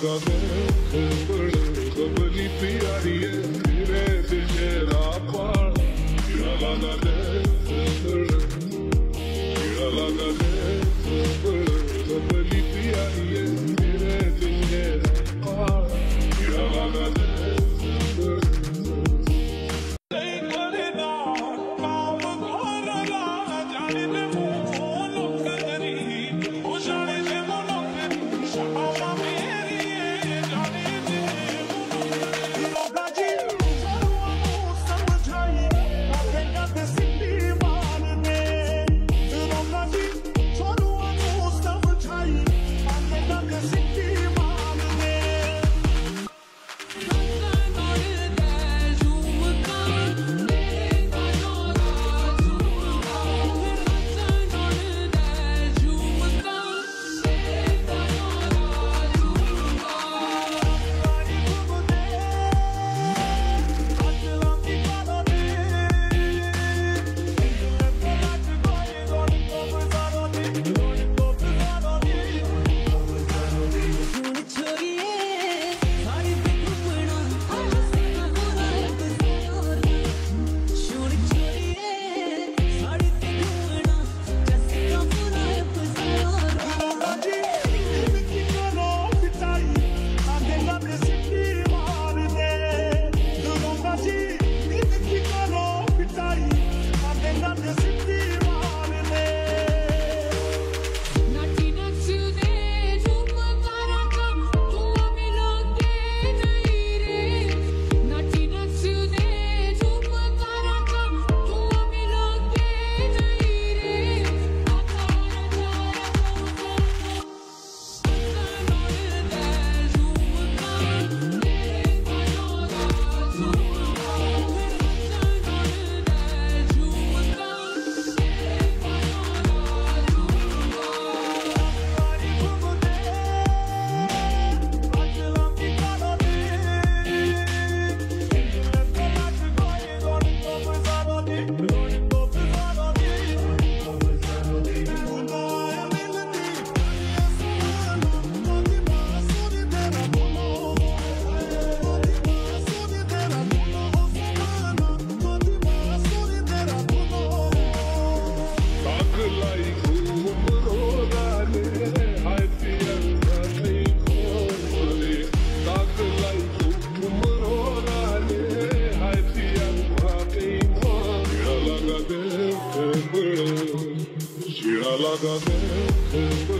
got me. Saga.